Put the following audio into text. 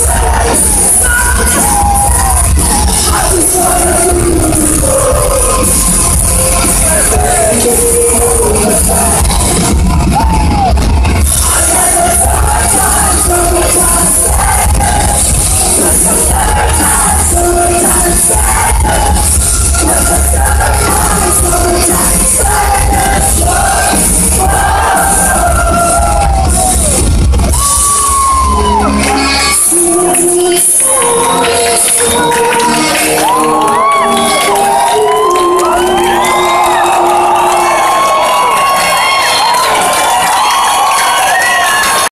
Yes! Música